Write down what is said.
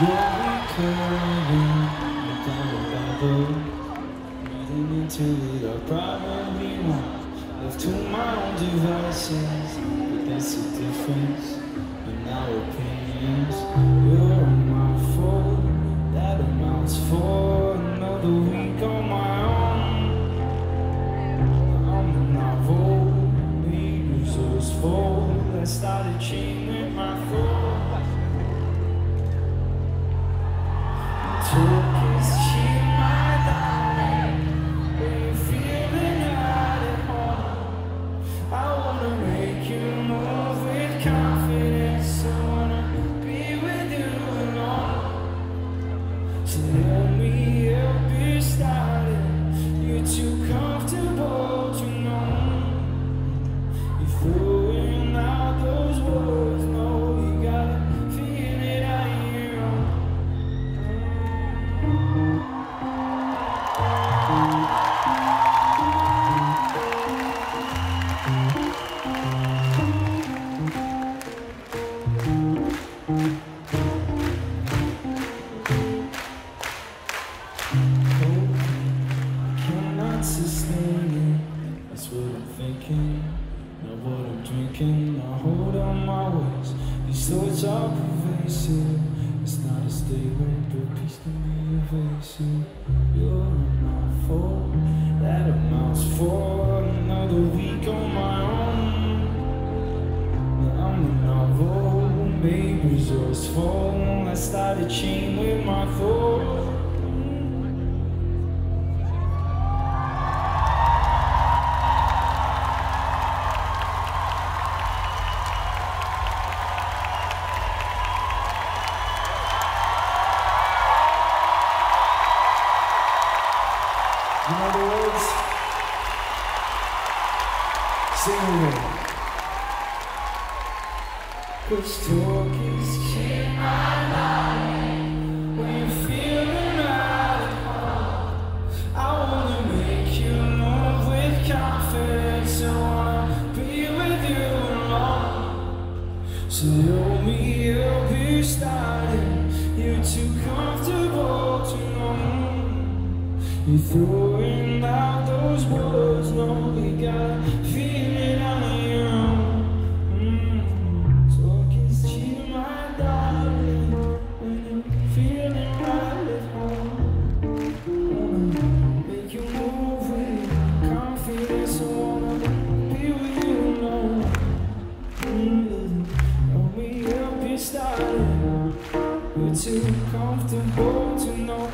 you're Yeah, we're coming down Reading into it, problem we want of two to my own devices But that's the difference in our opinions You're my fault That amounts for another week on my alone. That's what I'm thinking, not what I'm drinking. I hold on my words. These thoughts are pervasive. It's not a statement, but peace can be evasive. You're my fault. That amounts for another week on my own. Now I'm a novel, made resourceful. I started chain with my thoughts. You know the words? Sing with me. Cause talk is cheap, my I wanna make you be with you alone. So help me help you started. You're too comfortable to know. You're throwing out those words, lonely guy, feeling on am. Mm. Talking so my darling when I'm feeling right at home. Mm, make you move with confidence, I wanna be with you now. Mm, help me help you start. We're too comfortable to know.